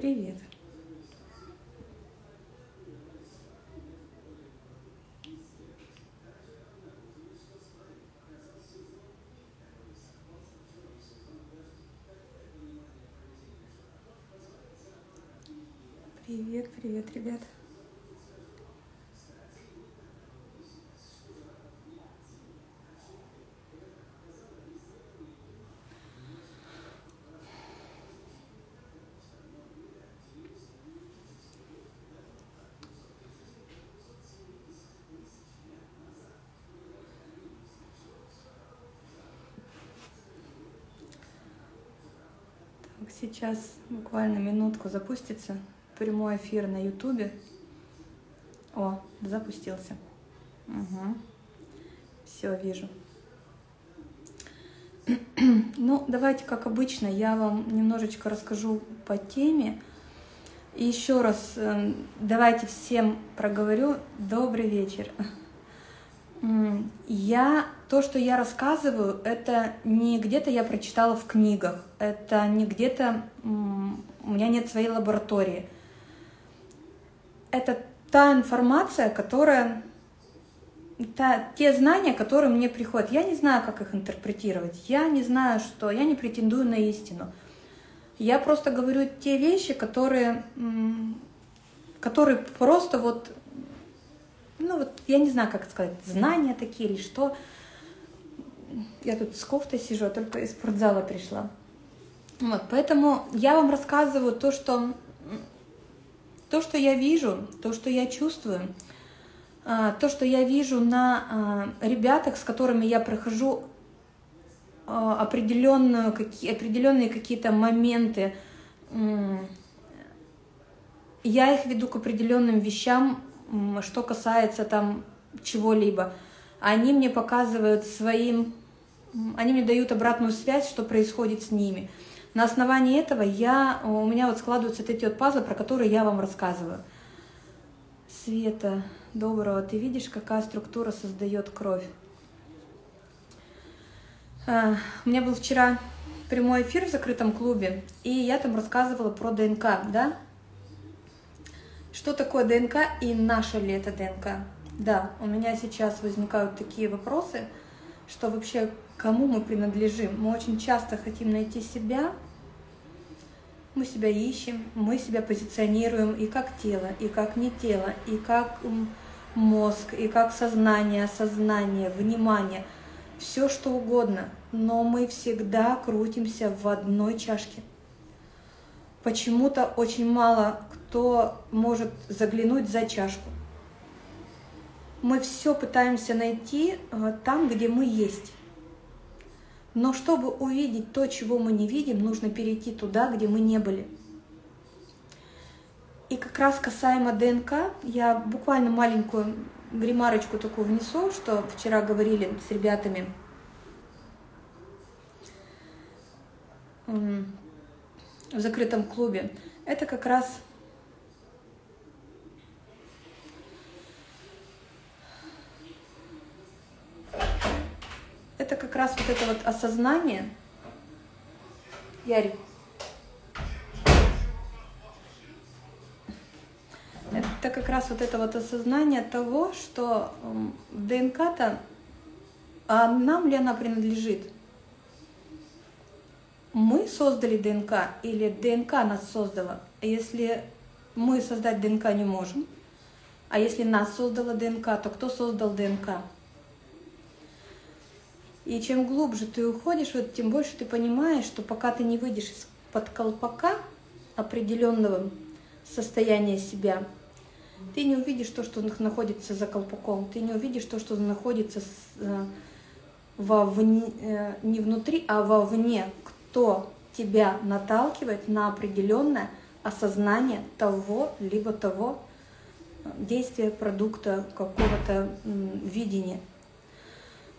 Привет. Привет, привет, ребят. Сейчас буквально минутку запустится прямой эфир на ютубе. О, запустился. Угу. Все, вижу. Ну, давайте, как обычно, я вам немножечко расскажу по теме. И еще раз эм, давайте всем проговорю добрый вечер. Я то, что я рассказываю, это не где-то я прочитала в книгах, это не где-то у меня нет своей лаборатории. Это та информация, которая та, те знания, которые мне приходят. Я не знаю, как их интерпретировать. Я не знаю, что я не претендую на истину. Я просто говорю те вещи, которые, которые просто вот, ну вот, я не знаю, как сказать, знания такие или что. Я тут с кофтой сижу, а только из спортзала пришла. Вот, поэтому я вам рассказываю то, что, то, что я вижу, то, что я чувствую, а, то, что я вижу на а, ребятах, с которыми я прохожу определенную, какие, определенные какие-то моменты, я их веду к определенным вещам, что касается там чего-либо. Они мне показывают своим, они мне дают обратную связь, что происходит с ними. На основании этого я, у меня вот складываются эти вот пазлы, про которые я вам рассказываю. Света, доброго, ты видишь, какая структура создает кровь? А, У меня был вчера прямой эфир в закрытом клубе, и я там рассказывала про ДНК, да? Что такое ДНК и наша ли это ДНК? Да, у меня сейчас возникают такие вопросы, что вообще кому мы принадлежим. Мы очень часто хотим найти себя, мы себя ищем, мы себя позиционируем и как тело, и как не тело, и как мозг, и как сознание, сознание, внимание, все что угодно, но мы всегда крутимся в одной чашке. Почему-то очень мало кто может заглянуть за чашку. Мы все пытаемся найти э, там, где мы есть. Но чтобы увидеть то, чего мы не видим, нужно перейти туда, где мы не были. И как раз касаемо ДНК, я буквально маленькую ремарочку такую внесу, что вчера говорили с ребятами в закрытом клубе. Это как раз это как раз вот это вот осознание. Ярик. Это как раз вот это вот осознание того, что м, ДНК-то, а нам ли она принадлежит? Мы создали ДНК или ДНК нас создала? Если мы создать ДНК не можем, а если нас создала ДНК, то кто создал ДНК? И чем глубже ты уходишь, вот, тем больше ты понимаешь, что пока ты не выйдешь из-под колпака определенного состояния себя, ты не увидишь то, что находится за колпаком, ты не увидишь то, что находится э, вовне, э, не внутри, а вовне, кто тебя наталкивает на определенное осознание того, либо того э, действия, продукта, какого-то видения.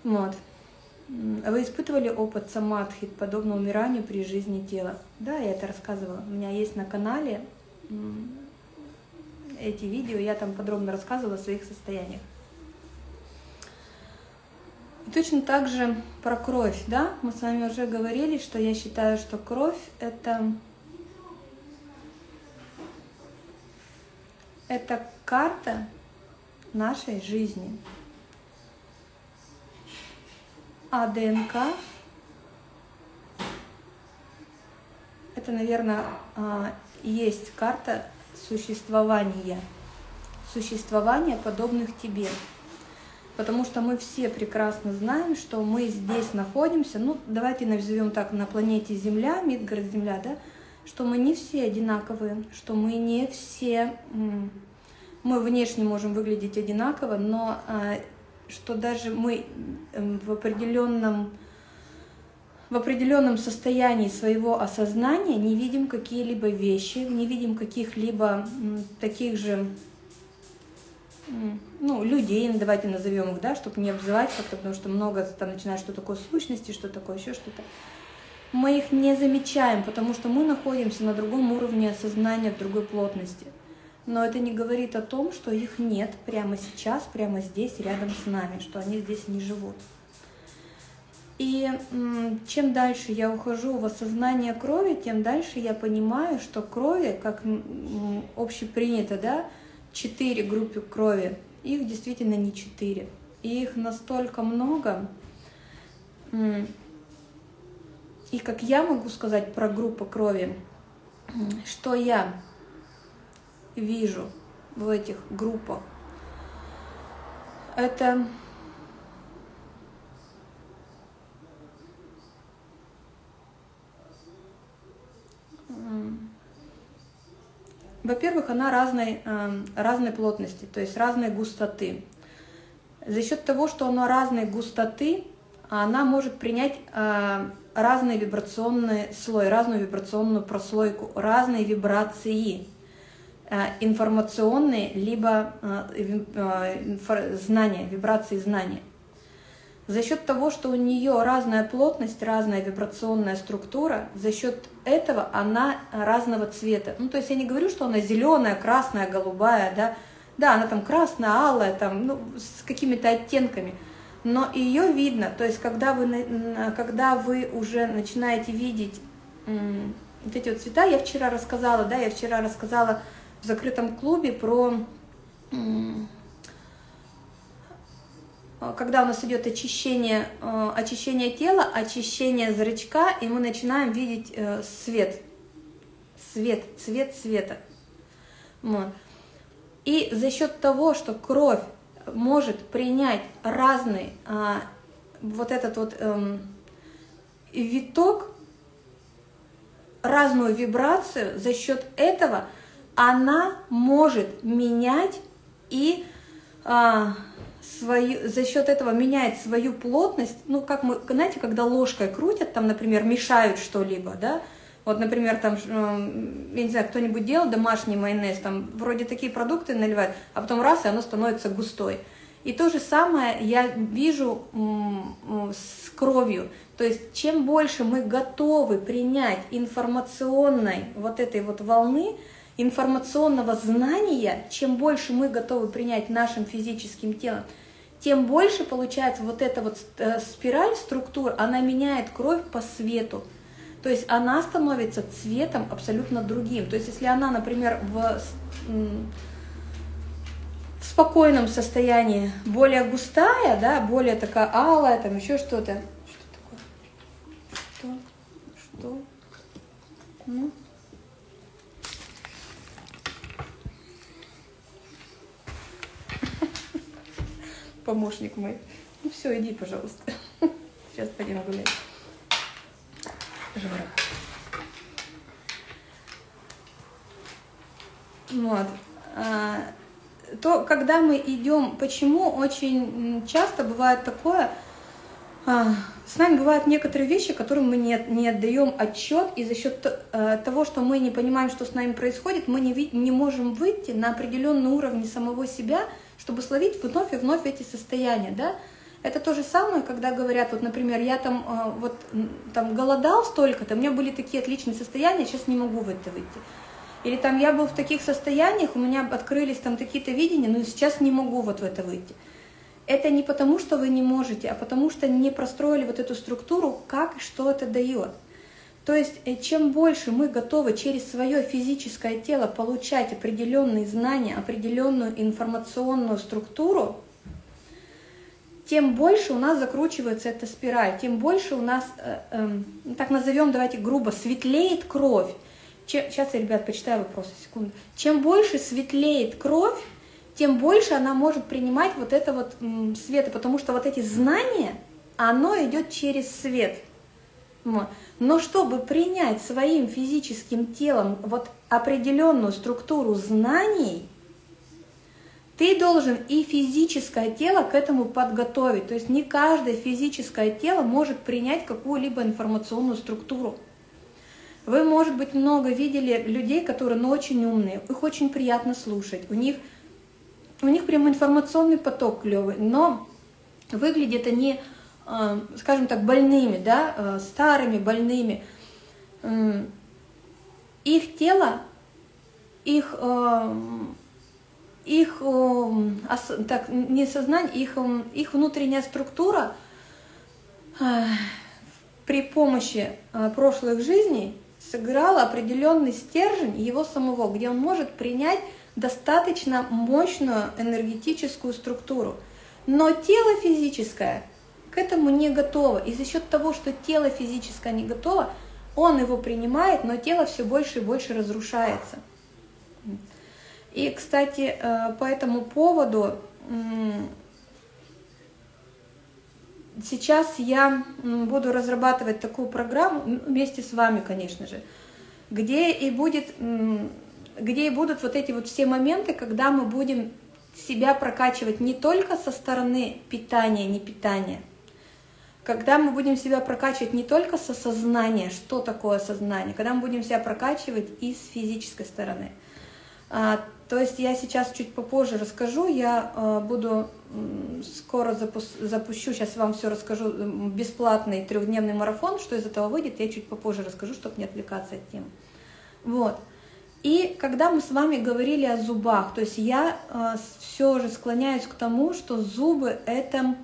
Вот. Вы испытывали опыт самадхи, подобно умиранию при жизни тела? Да, я это рассказывала. У меня есть на канале эти видео, я там подробно рассказывала о своих состояниях. И точно так же про кровь, да? Мы с вами уже говорили, что я считаю, что кровь это это карта нашей жизни. А ДНК это, наверное, а, есть карта существования, существования подобных тебе. Потому что мы все прекрасно знаем, что мы здесь находимся, ну давайте назовем так, на планете Земля, Мидгард Земля, да, что мы не все одинаковые, что мы не все, мы внешне можем выглядеть одинаково, но а, что даже мы эм, в определенном в определенном состоянии своего осознания не видим какие-либо вещи, не видим каких-либо таких же ну, людей, давайте назовем их, да, чтобы не обзывать как-то, потому что много там начинает, что такое сущности, что такое еще что-то мы их не замечаем, потому что мы находимся на другом уровне осознания, в другой плотности. Но это не говорит о том, что их нет прямо сейчас, прямо здесь, рядом с нами, что они здесь не живут. И чем дальше я ухожу в осознание крови, тем дальше я понимаю, что крови, как общепринято, да, четыре группы крови, их действительно не четыре. И их настолько много, и как я могу сказать про группу крови, что я вижу в этих группах, это Во-первых, она разной, эм, разной плотности, то есть разной густоты. За счет того, что она разной густоты, она может принять э, разный вибрационный слой, разную вибрационную прослойку, разные вибрации э, информационные, либо э, знания, вибрации знания. За счет того, что у нее разная плотность, разная вибрационная структура, за счет этого она разного цвета. Ну, то есть я не говорю, что она зеленая, красная, голубая, да, да, она там красная, алая, там, ну, с какими-то оттенками – но ее видно, то есть когда вы, когда вы уже начинаете видеть вот эти вот цвета, я вчера рассказала, да, я вчера рассказала в закрытом клубе про когда у нас идет очищение, э, очищение тела, очищение зрачка, и мы начинаем видеть э, свет, свет, цвет света. Вот. И за счет того, что кровь может принять разный а, вот этот вот эм, виток, разную вибрацию, за счет этого она может менять и а, свою, за счет этого меняет свою плотность, ну, как мы, знаете, когда ложкой крутят, там, например, мешают что-либо, да, вот, например, там, эм, я не знаю, кто-нибудь делал домашний майонез, там вроде такие продукты наливают, а потом раз, и оно становится густой. И то же самое я вижу с кровью. То есть чем больше мы готовы принять информационной вот этой вот волны, информационного знания, чем больше мы готовы принять нашим физическим телом, тем больше получается вот эта вот э, спираль структур, она меняет кровь по свету. То есть она становится цветом абсолютно другим. То есть если она, например, в, в спокойном состоянии более густая, да, более такая алая, там еще что-то. Что такое? Что? Что? Ну? Помощник мой. Ну все, иди, пожалуйста. Сейчас пойдем гулять. Жора. Вот. А, то, когда мы идем, почему очень часто бывает такое, а, с нами бывают некоторые вещи, которым мы не, не отдаем отчет, и за счет а, того, что мы не понимаем, что с нами происходит, мы не, не можем выйти на определенный уровень самого себя, чтобы словить вновь и вновь эти состояния, да, это то же самое, когда говорят, вот, например, я там, э, вот, там голодал столько-то, у меня были такие отличные состояния, сейчас не могу в это выйти. Или там я был в таких состояниях, у меня открылись там какие-то видения, но сейчас не могу вот в это выйти. Это не потому, что вы не можете, а потому что не простроили вот эту структуру, как что это дает. То есть, э, чем больше мы готовы через свое физическое тело получать определенные знания, определенную информационную структуру, тем больше у нас закручивается эта спираль, тем больше у нас, э, э, так назовем, давайте грубо, светлеет кровь. Чем, сейчас я, ребят, почитаю вопросы, секунду. Чем больше светлеет кровь, тем больше она может принимать вот это вот м, света, потому что вот эти знания, оно идет через свет – но чтобы принять своим физическим телом вот определенную структуру знаний, ты должен и физическое тело к этому подготовить. То есть не каждое физическое тело может принять какую-либо информационную структуру. Вы, может быть, много видели людей, которые ну, очень умные, их очень приятно слушать, у них, у них прям информационный поток клевый, но выглядят они скажем так, больными, да, э, старыми, больными, их тело, их, э, их так, не сознание, их, их внутренняя структура при помощи прошлых жизней сыграла определенный стержень его самого, где он может принять достаточно мощную энергетическую структуру. Но тело физическое к этому не готово. И за счет того, что тело физическое не готово, он его принимает, но тело все больше и больше разрушается. И, кстати, э, по этому поводу сейчас я буду разрабатывать такую программу вместе с вами, конечно же, где и будет, где и будут вот эти вот все моменты, когда мы будем себя прокачивать не только со стороны питания, не питания, когда мы будем себя прокачивать не только со сознания, что такое сознание, когда мы будем себя прокачивать и с физической стороны. А, то есть я сейчас чуть попозже расскажу, я а, буду скоро запущу, сейчас вам все расскажу, бесплатный трехдневный марафон, что из этого выйдет, я чуть попозже расскажу, чтобы не отвлекаться от темы. Вот. И когда мы с вами говорили о зубах, то есть я э, все же склоняюсь к тому, что зубы это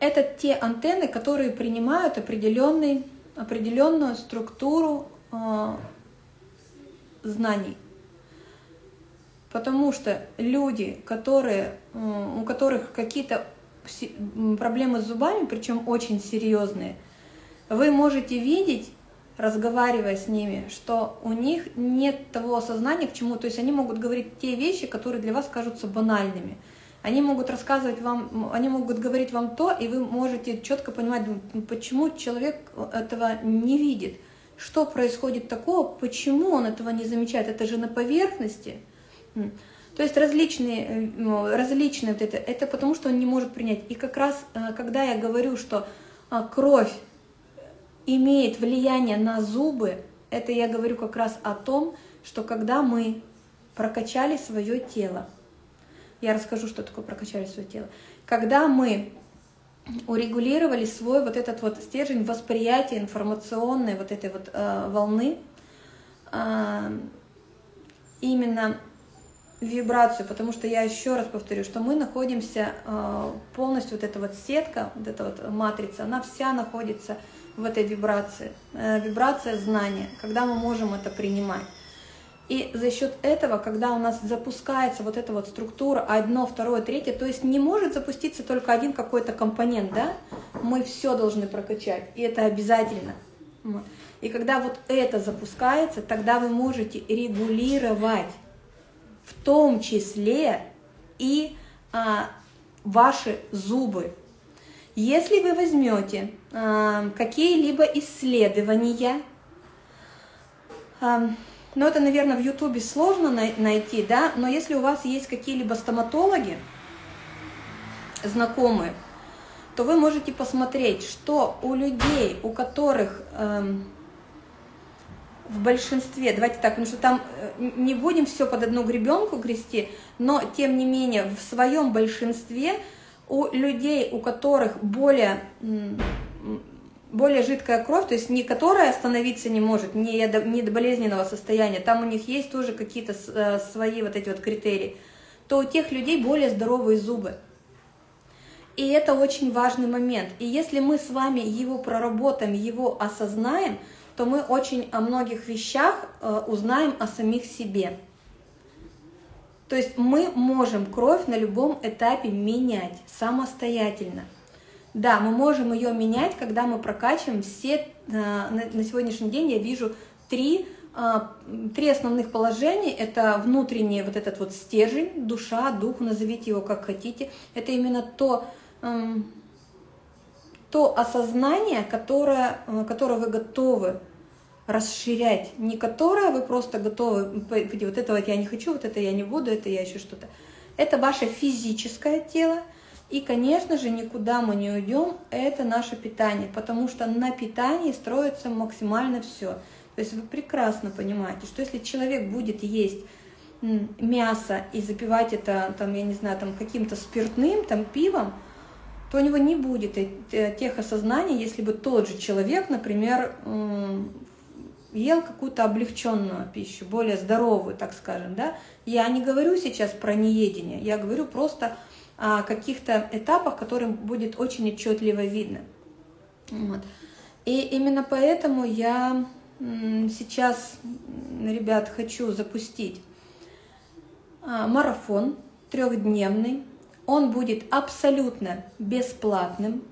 это те антенны, которые принимают определенный, определенную структуру э, знаний. Потому что люди, которые, э, у которых какие-то проблемы с зубами, причем очень серьезные, вы можете видеть, разговаривая с ними, что у них нет того осознания к чему, то есть они могут говорить те вещи, которые для вас кажутся банальными – они могут рассказывать вам, они могут говорить вам то, и вы можете четко понимать, почему человек этого не видит, что происходит такого, почему он этого не замечает. Это же на поверхности. То есть различные, э, различные вот это, это потому, что он не может принять. И как раз, э, когда я говорю, что а, кровь имеет влияние на зубы, это я говорю как раз о том, что когда мы прокачали свое тело, я расскажу, что такое прокачали свое тело. Когда мы урегулировали свой вот этот вот стержень восприятия информационной вот этой вот э, волны, э, именно вибрацию, потому что я еще раз повторю, что мы находимся э, полностью вот эта вот сетка, вот эта вот матрица, она вся находится в этой вибрации, э, вибрация знания, когда мы можем это принимать. И за счет этого, когда у нас запускается вот эта вот структура, одно, второе, третье, то есть не может запуститься только один какой-то компонент, да, мы все должны прокачать, и это обязательно. И когда вот это запускается, тогда вы можете регулировать в том числе и а, ваши зубы. Если вы возьмете а, какие-либо исследования, а, но это, наверное, в Ютубе сложно найти, да, но если у вас есть какие-либо стоматологи, знакомые, то вы можете посмотреть, что у людей, у которых эм, в большинстве, давайте так, потому что там э, не будем все под одну гребенку грести, но тем не менее в своем большинстве у людей, у которых более более жидкая кровь, то есть не которая остановиться не может, не до, не до болезненного состояния, там у них есть тоже какие-то э, свои вот эти вот критерии, то у тех людей более здоровые зубы. И это очень важный момент. И если мы с вами его проработаем, его осознаем, то мы очень о многих вещах э, узнаем о самих себе. То есть мы можем кровь на любом этапе менять самостоятельно. Да, мы можем ее менять, когда мы прокачиваем все, э, на сегодняшний день я вижу три, э, три основных положения. Это внутренний вот этот вот стержень, душа, дух, назовите его как хотите. Это именно то, эм, то осознание, которое, э, которое вы готовы расширять, не которое вы просто готовы, вот это вот я не хочу, вот это я не буду, это я еще что-то. Это ваше физическое тело, и, конечно же, никуда мы не уйдем, это наше питание, потому что на питании строится максимально все. То есть вы прекрасно понимаете, что если человек будет есть мясо и запивать это, там, я не знаю, там каким-то спиртным, там, пивом, то у него не будет тех осознаний, если бы тот же человек, например, ел какую-то облегченную пищу, более здоровую, так скажем, да. Я не говорю сейчас про неедение, я говорю просто каких-то этапах, которым будет очень отчетливо видно. Вот. И именно поэтому я сейчас, ребят, хочу запустить а, марафон трехдневный. Он будет абсолютно бесплатным.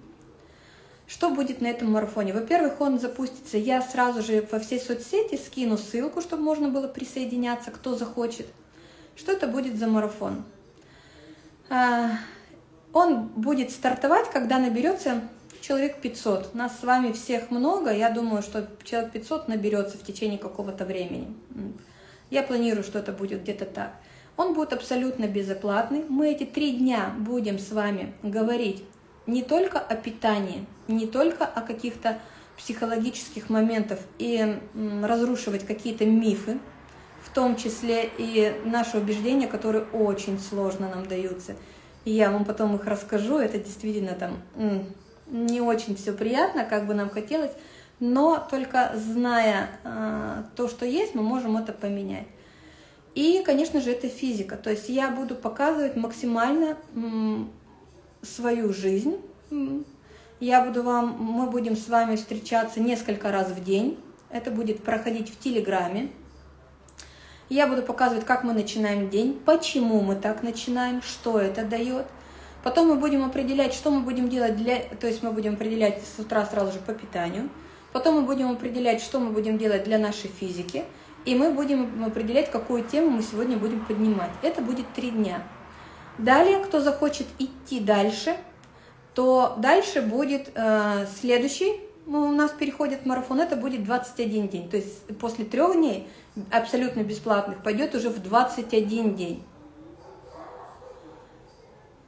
Что будет на этом марафоне? Во-первых, он запустится, я сразу же во все соцсети скину ссылку, чтобы можно было присоединяться, кто захочет. Что это будет за марафон? А, он будет стартовать, когда наберется человек 500. Нас с вами всех много, я думаю, что человек 500 наберется в течение какого-то времени. Я планирую, что это будет где-то так. Он будет абсолютно безоплатный. Мы эти три дня будем с вами говорить не только о питании, не только о каких-то психологических моментах и разрушивать какие-то мифы, в том числе и наши убеждения, которые очень сложно нам даются. И я вам потом их расскажу, это действительно там не очень все приятно, как бы нам хотелось, но только зная э, то, что есть, мы можем это поменять. И, конечно же, это физика. То есть я буду показывать максимально свою жизнь. Я буду вам, мы будем с вами встречаться несколько раз в день. Это будет проходить в Телеграме. Я буду показывать, как мы начинаем день, почему мы так начинаем, что это дает. Потом мы будем определять, что мы будем делать для... То есть мы будем определять с утра сразу же по питанию. Потом мы будем определять, что мы будем делать для нашей физики. И мы будем определять, какую тему мы сегодня будем поднимать. Это будет три дня. Далее, кто захочет идти дальше, то дальше будет э, следующий у нас переходит марафон, это будет 21 день. То есть после трех дней абсолютно бесплатных пойдет уже в 21 день.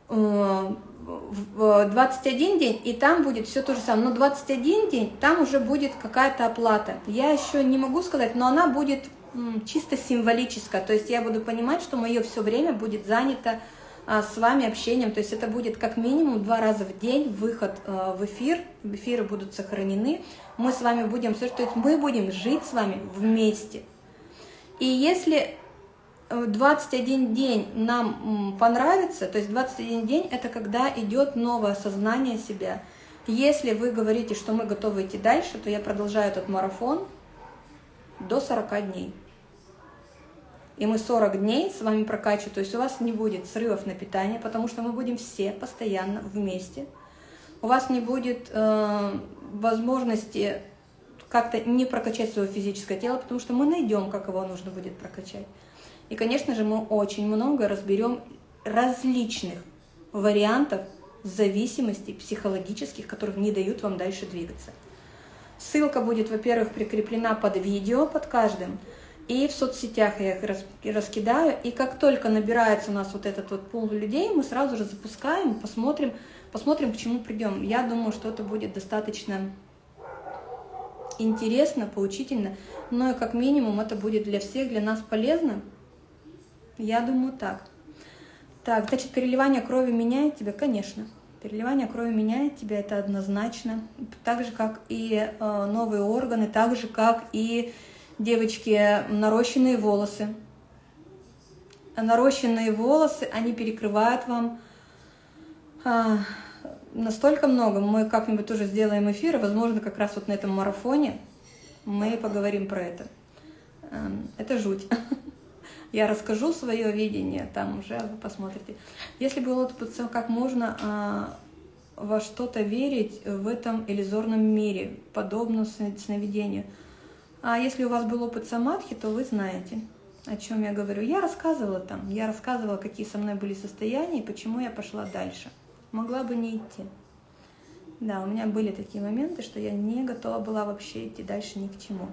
Э, в 21 день, и там будет все то же самое. Но 21 день, там уже будет какая-то оплата. Я еще не могу сказать, но она будет чисто символическая. То есть я буду понимать, что мое все время будет занято с вами общением. То есть это будет как минимум два раза в день выход э, в эфир. Эфиры будут сохранены. Мы с вами будем, то есть мы будем жить с вами вместе. И если 21 день нам понравится, то есть 21 день это когда идет новое осознание себя. Если вы говорите, что мы готовы идти дальше, то я продолжаю этот марафон до 40 дней и мы 40 дней с вами прокачиваем, то есть у вас не будет срывов на питание, потому что мы будем все постоянно вместе. У вас не будет э, возможности как-то не прокачать свое физическое тело, потому что мы найдем, как его нужно будет прокачать. И, конечно же, мы очень много разберем различных вариантов зависимостей психологических, которых не дают вам дальше двигаться. Ссылка будет, во-первых, прикреплена под видео, под каждым, и в соцсетях я их раскидаю. И как только набирается у нас вот этот вот пул людей, мы сразу же запускаем, посмотрим, посмотрим, к чему придем. Я думаю, что это будет достаточно интересно, поучительно, но и как минимум это будет для всех, для нас полезно. Я думаю так. Так, значит, переливание крови меняет тебя? Конечно. Переливание крови меняет тебя, это однозначно. Так же, как и э, новые органы, так же, как и девочки, нарощенные волосы. А нарощенные волосы, они перекрывают вам а, настолько много. Мы как-нибудь тоже сделаем эфир, и, возможно, как раз вот на этом марафоне мы поговорим про это. Эм, это жуть. Я расскажу свое видение, там уже вы посмотрите. Если было как можно а, во что-то верить в этом иллюзорном мире, подобно сновидению. А если у вас был опыт самадхи, то вы знаете, о чем я говорю. Я рассказывала там, я рассказывала, какие со мной были состояния и почему я пошла дальше. Могла бы не идти. Да, у меня были такие моменты, что я не готова была вообще идти дальше ни к чему.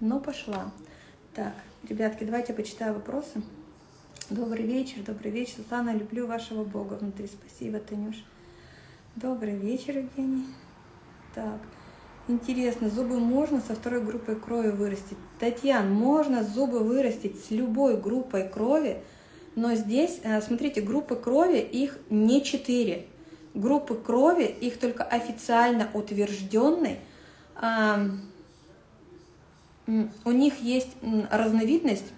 Но пошла. Так, ребятки, давайте я почитаю вопросы. Добрый вечер, добрый вечер. Светлана, люблю вашего Бога внутри. Спасибо, Танюш. Добрый вечер, Евгений. Так, интересно, зубы можно со второй группой крови вырастить? Татьяна, можно зубы вырастить с любой группой крови, но здесь, э, смотрите, группы крови, их не четыре. Группы крови, их только официально утвержденные. У них есть разновидность,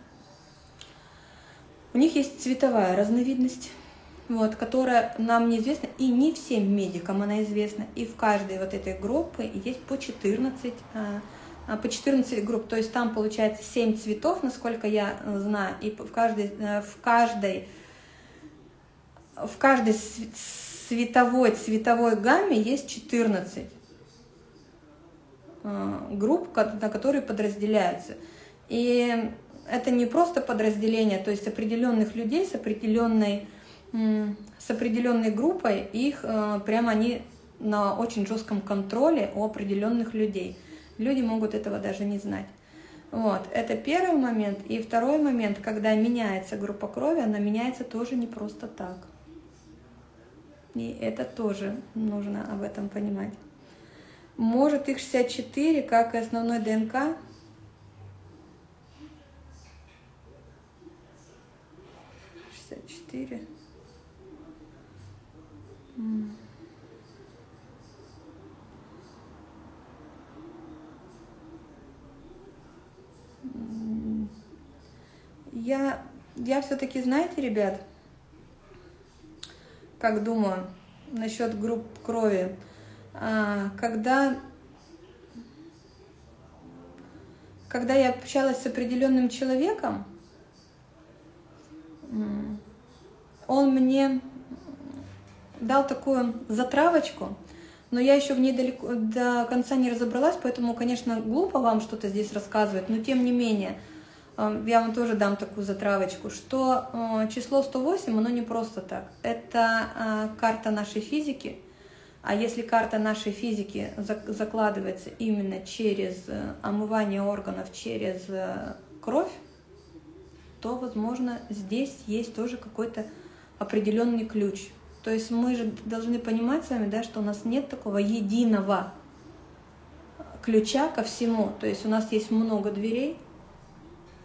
у них есть цветовая разновидность вот, которая нам неизвестна, и не всем медикам она известна. И в каждой вот этой группе есть по 14, а, а, по 14 групп, то есть там получается 7 цветов, насколько я э, знаю, и в каждой, э, в каждой, в каждой световой, цветовой гамме есть 14 э, групп, на которые подразделяются. И это не просто подразделение, то есть определенных людей с определенной с определенной группой, их э, прямо они на очень жестком контроле у определенных людей. Люди могут этого даже не знать. Вот, это первый момент. И второй момент, когда меняется группа крови, она меняется тоже не просто так. И это тоже нужно об этом понимать. Может их 64, как и основной ДНК, четыре. Я, я все-таки, знаете, ребят, как думаю насчет групп крови, а, когда, когда я общалась с определенным человеком, он мне дал такую затравочку, но я еще в ней далеко, до конца не разобралась, поэтому, конечно, глупо вам что-то здесь рассказывать, но тем не менее, э, я вам тоже дам такую затравочку, что э, число 108, оно не просто так. Это э, карта нашей физики, а если карта нашей физики закладывается именно через омывание органов, через кровь, то, возможно, здесь есть тоже какой-то определенный ключ. То есть мы же должны понимать с вами, да, что у нас нет такого единого ключа ко всему. То есть у нас есть много дверей,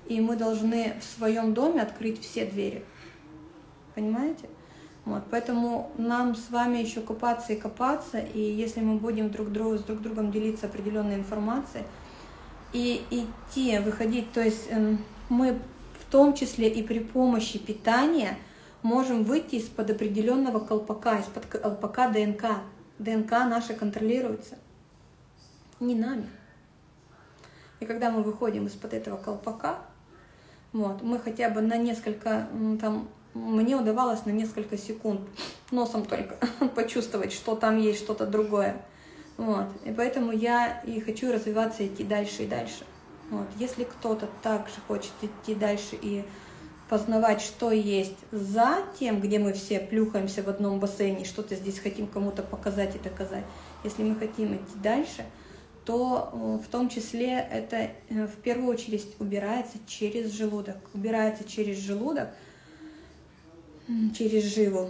и мы должны в своем доме открыть все двери. Понимаете? Вот, поэтому нам с вами еще копаться и копаться, и если мы будем друг другу, с друг другом делиться определенной информацией и идти, выходить, то есть эм, мы в том числе и при помощи питания – можем выйти из-под определенного колпака, из-под колпака ДНК. ДНК наша контролируется не нами. И когда мы выходим из-под этого колпака, вот, мы хотя бы на несколько, там, мне удавалось на несколько секунд носом только почувствовать, что там есть что-то другое. Вот. И поэтому я и хочу развиваться, идти дальше и дальше. Вот. Если кто-то также хочет идти дальше и познавать, что есть за тем, где мы все плюхаемся в одном бассейне, что-то здесь хотим кому-то показать и доказать. Если мы хотим идти дальше, то э, в том числе это э, в первую очередь убирается через желудок. Убирается через желудок, через живу.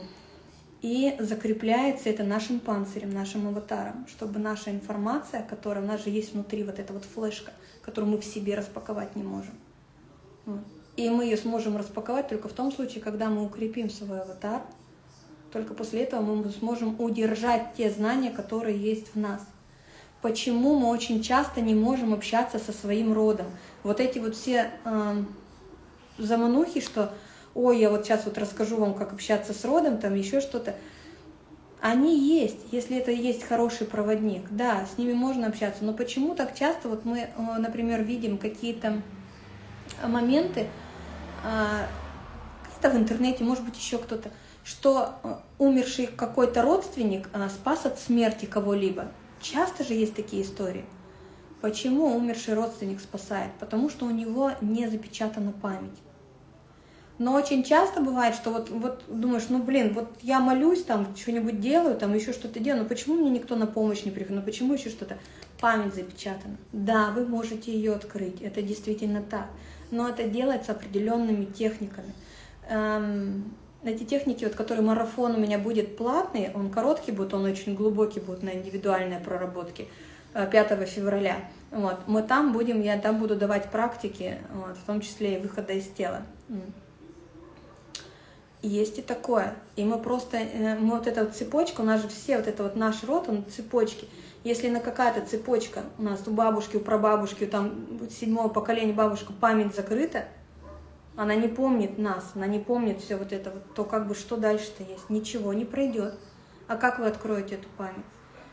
И закрепляется это нашим панцирем, нашим аватаром, чтобы наша информация, которая у нас же есть внутри, вот эта вот флешка, которую мы в себе распаковать не можем. Вот. И мы ее сможем распаковать только в том случае, когда мы укрепим свой аватар. Только после этого мы сможем удержать те знания, которые есть в нас. Почему мы очень часто не можем общаться со своим родом? Вот эти вот все э, заманухи, что ой, я вот сейчас вот расскажу вам, как общаться с родом, там еще что-то. Они есть, если это есть хороший проводник, да, с ними можно общаться, но почему так часто вот мы, э, например, видим какие-то моменты, а, где-то в интернете, может быть, еще кто-то, что э, умерший какой-то родственник э, спас от смерти кого-либо. Часто же есть такие истории. Почему умерший родственник спасает? Потому что у него не запечатана память. Но очень часто бывает, что вот, вот думаешь, ну блин, вот я молюсь, там что-нибудь делаю, там еще что-то делаю, но почему мне никто на помощь не приходит, ну почему еще что-то? Память запечатана. Да, вы можете ее открыть, это действительно так, но это делается определенными техниками. Эм, эти техники, вот, которые марафон у меня будет платный, он короткий будет, он очень глубокий будет на индивидуальной проработке 5 э, февраля. Вот, мы там будем, я там буду давать практики, вот, в том числе и выхода из тела. Есть и такое. И мы просто, э, мы вот эта вот цепочка, у нас же все, вот это вот наш род, он цепочки. Если на какая-то цепочка у нас у бабушки, у прабабушки, у там седьмого поколения бабушка память закрыта, она не помнит нас, она не помнит все вот это вот, то как бы что дальше-то есть? Ничего не пройдет. А как вы откроете эту память?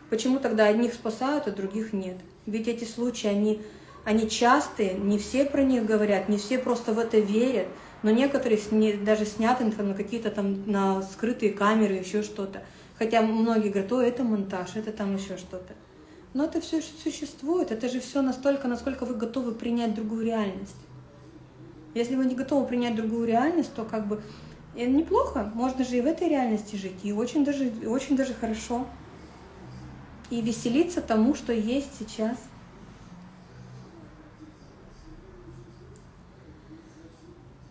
Почему тогда одних спасают, а других нет? Ведь эти случаи, они, они частые, не все про них говорят, не все просто в это верят но некоторые сни, даже сняты там, на какие-то там на скрытые камеры, еще что-то. Хотя многие говорят, о, это монтаж, это там еще что-то. Но это все существует, это же все настолько, насколько вы готовы принять другую реальность. Если вы не готовы принять другую реальность, то как бы и неплохо, можно же и в этой реальности жить, и очень даже, очень даже хорошо. И веселиться тому, что есть сейчас –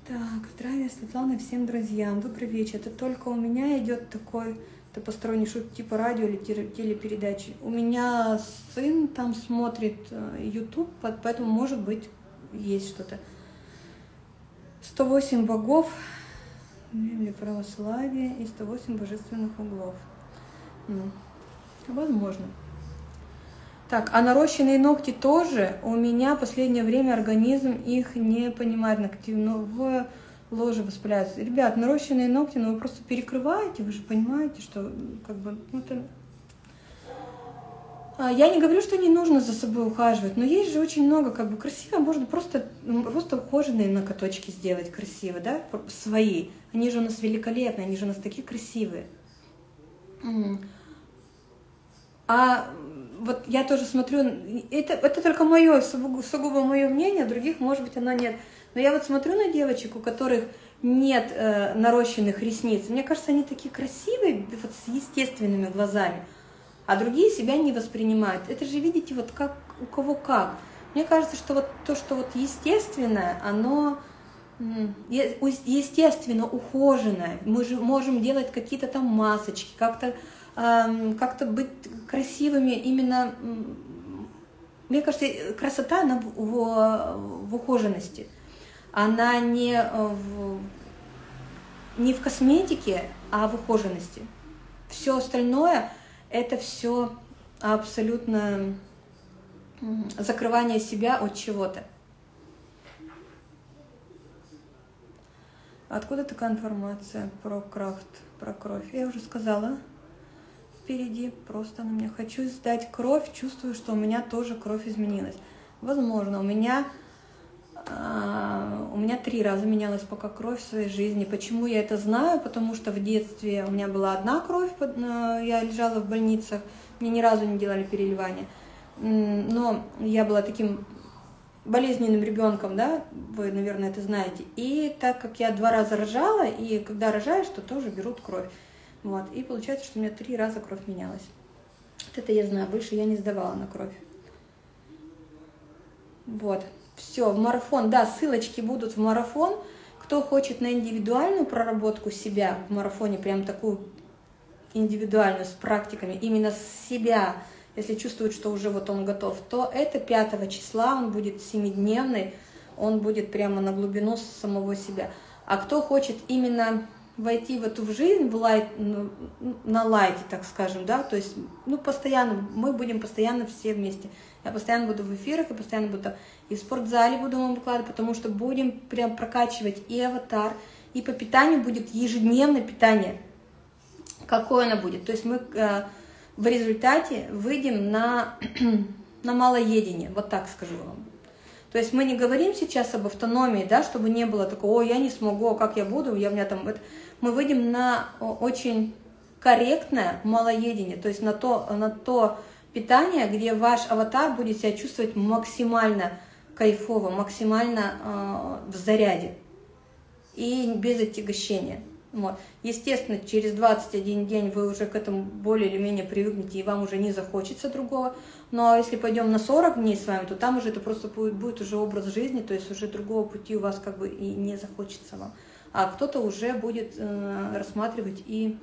Так, здравия, Светлана, всем друзьям. Добрый вечер. Это только у меня идет такой посторонний шут типа радио или телепередачи. У меня сын там смотрит э, YouTube, поэтому, может быть, есть что-то. 108 богов или православие и 108 божественных углов. Ну, возможно. Так, а нарощенные ногти тоже. У меня в последнее время организм их не понимает. Ногтевое ложе воспаляется. Ребят, нарощенные ногти, ну вы просто перекрываете, вы же понимаете, что как бы ну, это... А, я не говорю, что не нужно за собой ухаживать, но есть же очень много, как бы красиво, можно просто, просто ухоженные ноготочки сделать красиво, да, свои. Они же у нас великолепные, они же у нас такие красивые. А вот я тоже смотрю, это, это только мое, сугубо, мое мнение, других, может быть, оно нет. Но я вот смотрю на девочек, у которых нет э, нарощенных ресниц. Мне кажется, они такие красивые, вот с естественными глазами, а другие себя не воспринимают. Это же, видите, вот как у кого как. Мне кажется, что вот то, что вот естественное, оно естественно ухоженное. Мы же можем делать какие-то там масочки, как-то как-то быть красивыми именно... Мне кажется, красота она в, в, в ухоженности. Она не в, не в косметике, а в ухоженности. Все остальное это все абсолютно закрывание себя от чего-то. Откуда такая информация про крафт, про кровь? Я уже сказала впереди, просто на меня. Хочу сдать кровь, чувствую, что у меня тоже кровь изменилась. Возможно, у меня Uh, у меня три раза менялась пока кровь в своей жизни. Почему я это знаю? Потому что в детстве у меня была одна кровь, uh, я лежала в больницах, мне ни разу не делали переливания. Но я была таким болезненным ребенком, да, вы, наверное, это знаете. И так как я два раза рожала, и когда рожаешь, то тоже берут кровь. Вот. И получается, что у меня три раза кровь менялась. Вот это я знаю, больше я не сдавала на кровь. Вот. Все, марафон. Да, ссылочки будут в марафон. Кто хочет на индивидуальную проработку себя в марафоне, прям такую индивидуальную, с практиками, именно с себя, если чувствует, что уже вот он готов, то это 5 числа, он будет семидневный, он будет прямо на глубину самого себя. А кто хочет именно войти в эту жизнь в лайт, ну, на лайте, так скажем, да, то есть, ну, постоянно, мы будем постоянно все вместе. Я постоянно буду в эфирах, я постоянно буду и в спортзале буду вам выкладывать, потому что будем прям прокачивать и аватар, и по питанию будет ежедневное питание. какой она будет. То есть мы э, в результате выйдем на, на малоедение, вот так скажу вам. То есть мы не говорим сейчас об автономии, да, чтобы не было такого, ой, я не смогу, а как я буду, я у меня там... Мы выйдем на очень корректное малоедение, то есть на то, на то питание, где ваш аватар будет себя чувствовать максимально кайфово, максимально э, в заряде и без отягощения. Вот. Естественно, через 21 день вы уже к этому более или менее привыкнете, и вам уже не захочется другого. Но если пойдем на 40 дней с вами, то там уже это просто будет, будет уже образ жизни, то есть уже другого пути у вас как бы и не захочется вам. А кто-то уже будет э, рассматривать и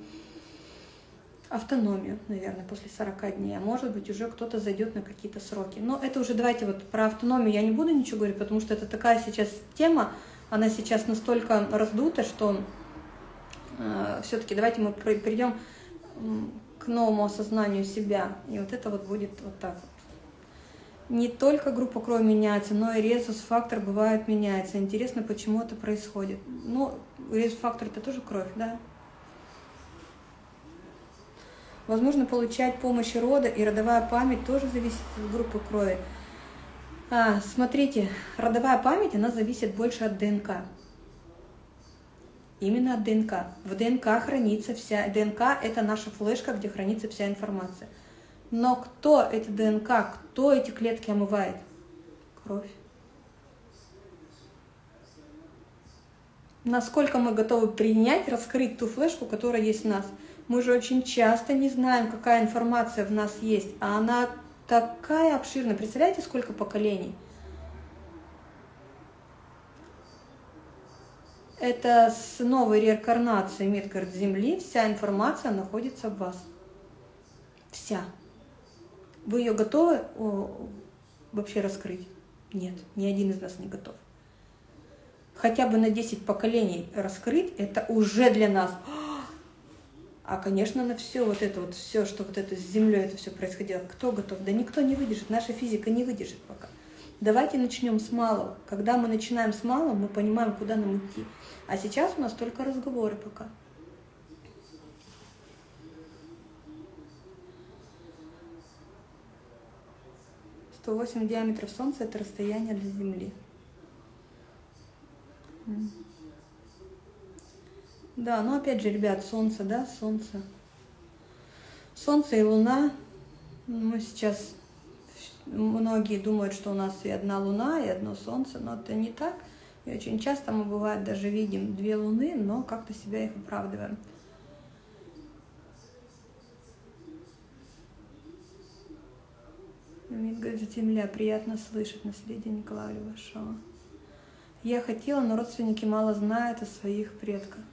автономию, наверное, после 40 дней, а может быть уже кто-то зайдет на какие-то сроки. Но это уже давайте вот про автономию я не буду ничего говорить, потому что это такая сейчас тема, она сейчас настолько раздута, что все-таки давайте мы перейдем к новому осознанию себя. И вот это вот будет вот так вот. Не только группа крови меняется, но и резус-фактор бывает меняется. Интересно, почему это происходит. Ну, резус-фактор это тоже кровь, да? Возможно, получать помощь рода и родовая память тоже зависит от группы крови. А, смотрите, родовая память, она зависит больше от ДНК. Именно от ДНК. В ДНК хранится вся... ДНК – это наша флешка, где хранится вся информация. Но кто эти ДНК, кто эти клетки омывает? Кровь. Насколько мы готовы принять, раскрыть ту флешку, которая есть в нас. Мы же очень часто не знаем, какая информация в нас есть, а она такая обширная. Представляете, сколько поколений? Это с новой реинкарнацией Мидгард Земли вся информация находится в вас. Вся. Вы ее готовы вообще раскрыть? Нет, ни один из нас не готов. Хотя бы на 10 поколений раскрыть, это уже для нас. А, конечно, на все вот это вот, все, что вот это с Землей, это все происходило, кто готов? Да никто не выдержит, наша физика не выдержит пока. Давайте начнем с малого. Когда мы начинаем с малого, мы понимаем, куда нам идти. А сейчас у нас только разговоры пока. Сто восемь диаметров Солнца – это расстояние до Земли. Да, но опять же, ребят, Солнце, да, Солнце. Солнце и Луна. Мы сейчас многие думают, что у нас и одна Луна, и одно Солнце, но это не так. И очень часто мы, бывает, даже видим две Луны, но как-то себя их оправдываем. Говорит, Земля, приятно слышать наследие Николая Левашова. Я хотела, но родственники мало знают о своих предках.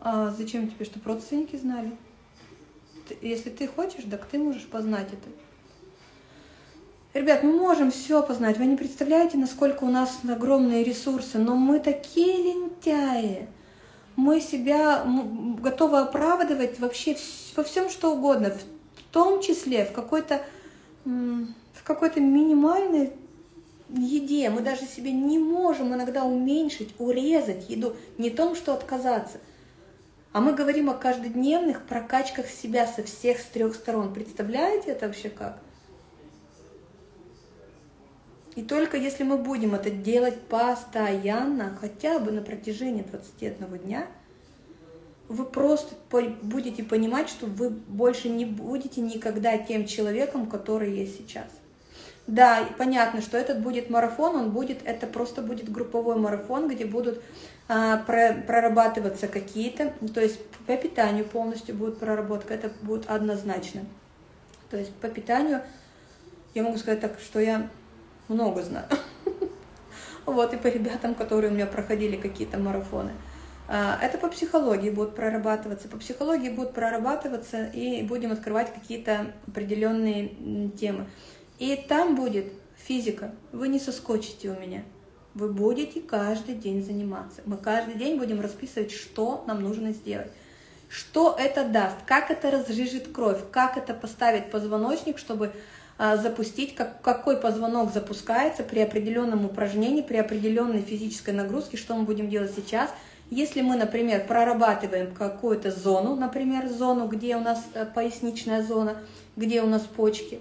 А зачем тебе, чтобы родственники знали? Если ты хочешь, так ты можешь познать это. Ребят, мы можем все познать. Вы не представляете, насколько у нас огромные ресурсы, но мы такие лентяи. Мы себя готовы оправдывать вообще во всем, что угодно, в том числе в какой-то в какой-то минимальной еде. Мы даже себе не можем иногда уменьшить, урезать еду. Не том, что отказаться. А мы говорим о каждодневных прокачках себя со всех, с трех сторон. Представляете это вообще как? И только если мы будем это делать постоянно, хотя бы на протяжении 21 дня, вы просто будете понимать, что вы больше не будете никогда тем человеком, который есть сейчас. Да, понятно, что этот будет марафон, он будет, это просто будет групповой марафон, где будут прорабатываться какие-то, то есть по питанию полностью будет проработка, это будет однозначно. То есть по питанию я могу сказать так, что я много знаю. Вот, и по ребятам, которые у меня проходили какие-то марафоны. А, это по психологии будет прорабатываться. По психологии будут прорабатываться, и будем открывать какие-то определенные темы. И там будет физика. Вы не соскочите у меня. Вы будете каждый день заниматься. Мы каждый день будем расписывать, что нам нужно сделать. Что это даст, как это разжижит кровь, как это поставить позвоночник, чтобы а, запустить, как, какой позвонок запускается при определенном упражнении, при определенной физической нагрузке, что мы будем делать сейчас Если мы, например, прорабатываем какую-то зону, например, зону, где у нас э, поясничная зона, где у нас почки,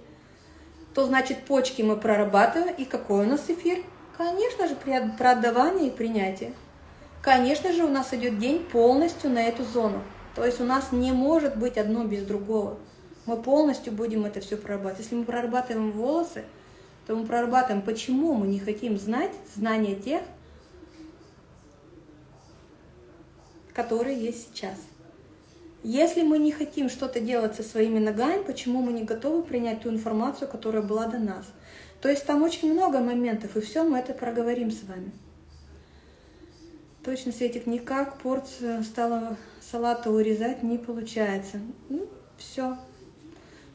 то значит почки мы прорабатываем, и какой у нас эфир? Конечно же, про отдавание и принятие. Конечно же, у нас идет день полностью на эту зону. То есть у нас не может быть одно без другого. Мы полностью будем это все прорабатывать. Если мы прорабатываем волосы, то мы прорабатываем, почему мы не хотим знать знания тех, которые есть сейчас. Если мы не хотим что-то делать со своими ногами, почему мы не готовы принять ту информацию, которая была до нас? То есть там очень много моментов, и все мы это проговорим с вами. Точно, Светик, никак порцию стала салата урезать не получается. Ну, все.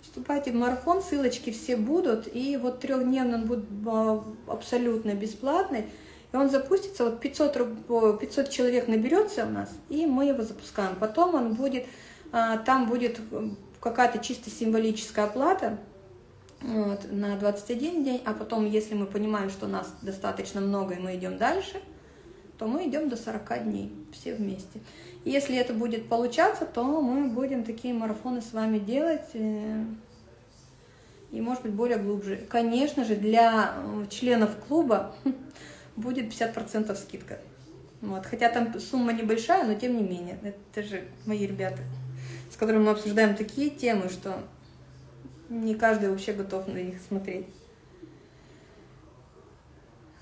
Вступайте в марафон, ссылочки все будут, и вот трехдневный он будет а, абсолютно бесплатный. И он запустится, вот 500, 500 человек наберется у нас, и мы его запускаем. Потом он будет, а, там будет какая-то чисто символическая оплата вот, на 21 день, а потом, если мы понимаем, что нас достаточно много и мы идем дальше, то мы идем до 40 дней все вместе. Если это будет получаться, то мы будем такие марафоны с вами делать э, и, может быть, более глубже. Конечно же, для э, членов клуба будет 50% скидка. Вот. Хотя там сумма небольшая, но тем не менее. Это же мои ребята, с которыми мы обсуждаем такие темы, что не каждый вообще готов на них смотреть.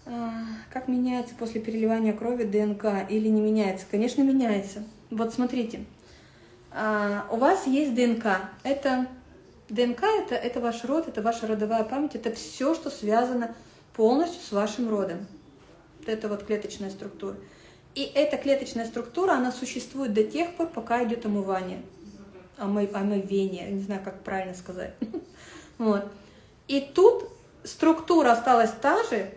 А, как меняется после переливания крови ДНК или не меняется? Конечно, меняется. Вот смотрите, а, у вас есть ДНК. Это ДНК это, это ваш род, это ваша родовая память, это все, что связано полностью с вашим родом это вот клеточная структура. И эта клеточная структура, она существует до тех пор, пока идет омывание. Омывение, не знаю, как правильно сказать. Вот. И тут структура осталась та же,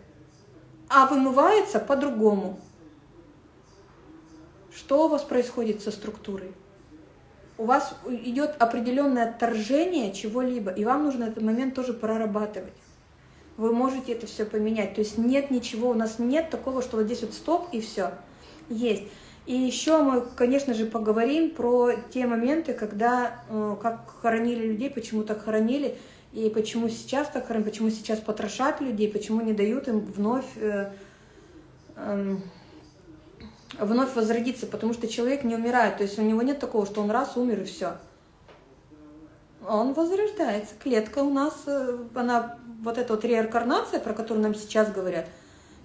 а вымывается по-другому. Что у вас происходит со структурой? У вас идет определенное отторжение чего-либо, и вам нужно этот момент тоже прорабатывать вы можете это все поменять. То есть нет ничего, у нас нет такого, что вот здесь вот стоп и все. Есть. И еще мы, конечно же, поговорим про те моменты, когда э, как хоронили людей, почему так хоронили, и почему сейчас так хоронят, почему сейчас потрошат людей, почему не дают им вновь, э, э, вновь возродиться, потому что человек не умирает, то есть у него нет такого, что он раз умер и все. Он возрождается. Клетка у нас, э, она вот эта вот реинкарнация, про которую нам сейчас говорят,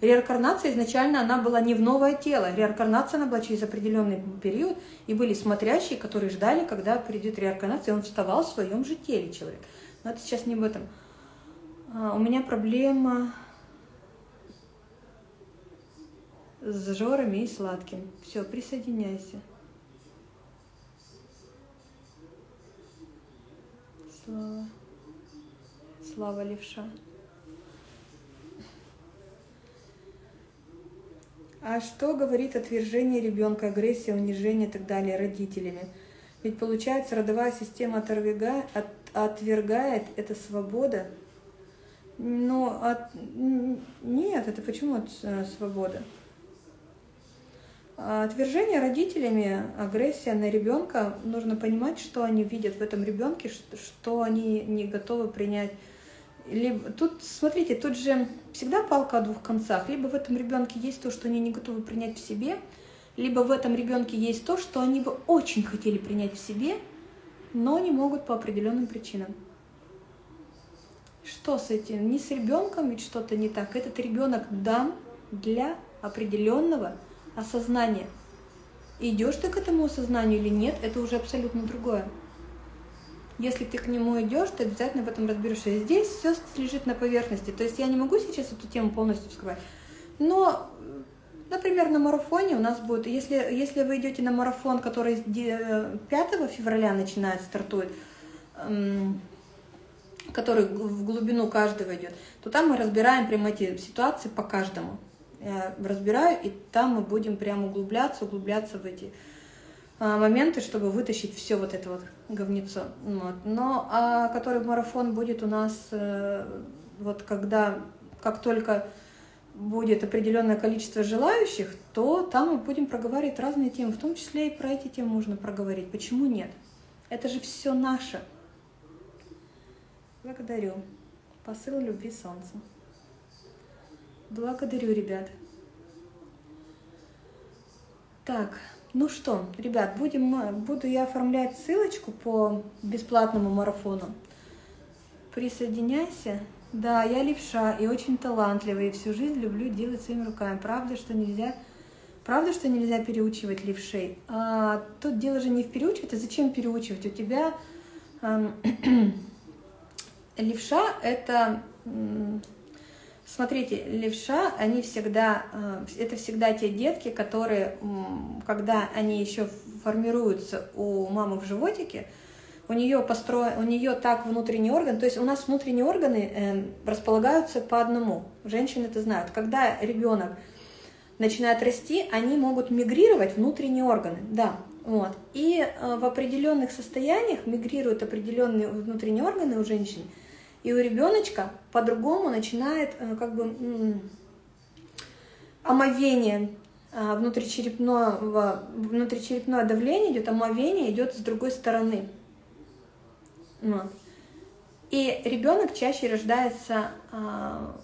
реинкарнация изначально она была не в новое тело. Реинкарнация она была через определенный период, и были смотрящие, которые ждали, когда придет реинкарнация, и он вставал в своем же теле человек. Но это сейчас не об этом. А, у меня проблема с жорами и сладким. Все, присоединяйся. Слава. Слава Левша. А что говорит отвержение ребенка, агрессия, унижение и так далее родителями? Ведь получается, родовая система отвергает, от, отвергает это свобода. Но от, нет, это почему э, свобода? Отвержение родителями, агрессия на ребенка, нужно понимать, что они видят в этом ребенке, что они не готовы принять либо, тут, смотрите, тут же всегда палка о двух концах. Либо в этом ребенке есть то, что они не готовы принять в себе, либо в этом ребенке есть то, что они бы очень хотели принять в себе, но не могут по определенным причинам. Что с этим? Не с ребенком ведь что-то не так. Этот ребенок дан для определенного осознания. Идешь ты к этому осознанию или нет, это уже абсолютно другое. Если ты к нему идешь, ты обязательно в этом разберешься. И здесь все лежит на поверхности. То есть я не могу сейчас эту тему полностью вскрывать. Но, например, на марафоне у нас будет, если, если вы идете на марафон, который 5 февраля начинает, стартует, эм, который в глубину каждого идет, то там мы разбираем прямо эти ситуации по каждому. Я разбираю, и там мы будем прямо углубляться, углубляться в эти моменты, чтобы вытащить все вот это вот говнецо. Вот. Но а который марафон будет у нас, э, вот когда, как только будет определенное количество желающих, то там мы будем проговаривать разные темы, в том числе и про эти темы можно проговорить. Почему нет? Это же все наше. Благодарю. Посыл любви солнца. Благодарю, ребят. Так, ну что, ребят, будем, буду я оформлять ссылочку по бесплатному марафону. Присоединяйся. Да, я левша и очень талантливая, и всю жизнь люблю делать своими руками. Правда, что нельзя, правда, что нельзя переучивать левшей? А, тут дело же не в переучивать, а зачем переучивать? У тебя э, левша это Смотрите, левша, они всегда, э, это всегда те детки, которые, когда они еще формируются у мамы в животике, у нее построен, у нее так внутренний орган, то есть у нас внутренние органы э, располагаются по одному. Женщины это знают. Когда ребенок начинает расти, они могут мигрировать внутренние органы, да, вот. И э, в определенных состояниях мигрируют определенные внутренние органы у женщин, и у ребеночка по-другому начинает э, как бы э, омовение э, внутричерепного, внутричерепное давление идет, омовение идет с другой стороны. И ребенок чаще рождается а,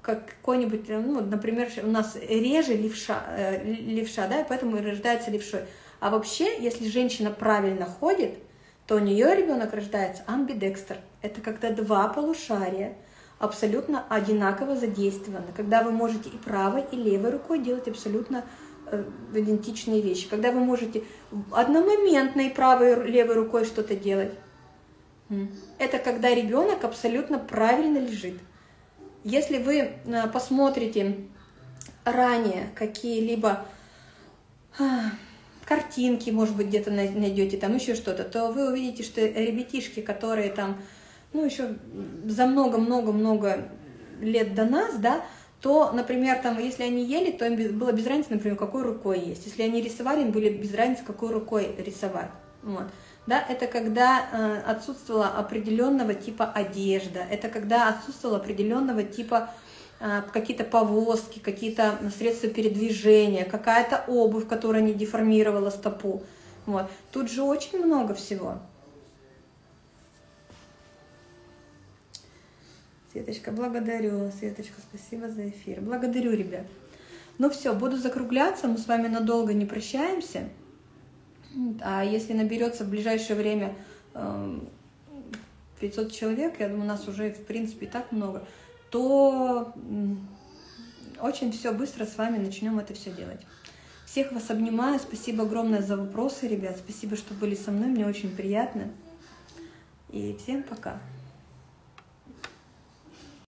как какой-нибудь, ну, например, у нас реже левша, э, левша, да, и поэтому и рождается левшой. А вообще, если женщина правильно ходит, то у нее ребенок рождается амбидекстер. Это когда два полушария абсолютно одинаково задействованы, когда вы можете и правой, и левой рукой делать абсолютно э, идентичные вещи, когда вы можете одномоментно и правой, и левой рукой что-то делать. Это когда ребенок абсолютно правильно лежит. Если вы э, посмотрите ранее какие-либо картинки, может быть, где-то найдете, там еще что-то, то вы увидите, что ребятишки, которые там, ну, еще за много-много-много лет до нас, да, то, например, там, если они ели, то им было без разницы, например, какой рукой есть. Если они рисовали, им были без разницы, какой рукой рисовать. Вот. Да, это когда э, отсутствовала определенного типа одежда, это когда отсутствовало определенного типа какие-то повозки, какие-то средства передвижения, какая-то обувь, которая не деформировала стопу. Вот. Тут же очень много всего. Светочка, благодарю. Светочка, спасибо за эфир. Благодарю, ребят. Ну все, буду закругляться, мы с вами надолго не прощаемся. А если наберется в ближайшее время 500 эм, человек, я думаю, у нас уже, в принципе, и так много, то очень все быстро с вами начнем это все делать. Всех вас обнимаю. Спасибо огромное за вопросы, ребят. Спасибо, что были со мной. Мне очень приятно. И всем пока.